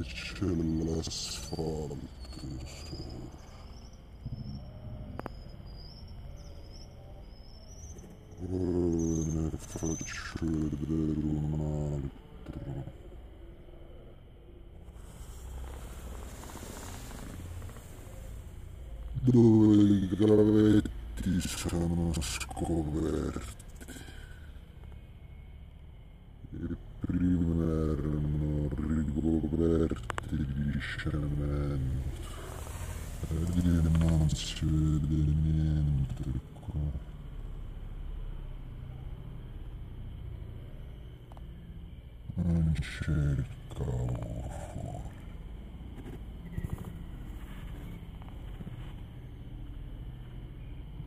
içim asfalttır. Ne façırlarım alttır. Dove gravetti sono scoperti. Ricoperti di cemento. E non si vede niente qua. Non c'è il cavolo fuori.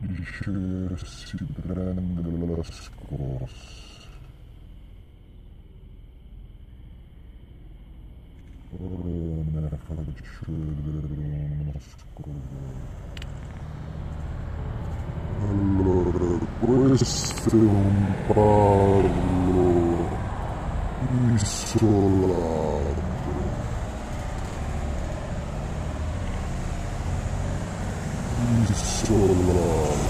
Dice prende la scossa. Allora, questo è un parlo isolato. Isolato.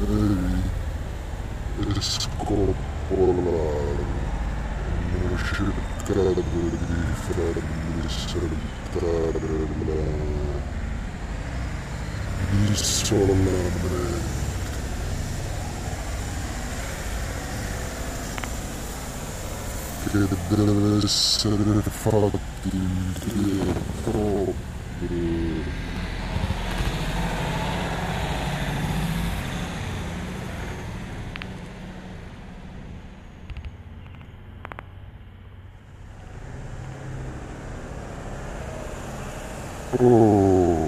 Non cercare di farmi saltare isolare. Che deve essere fatto おお